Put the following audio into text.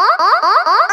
あっ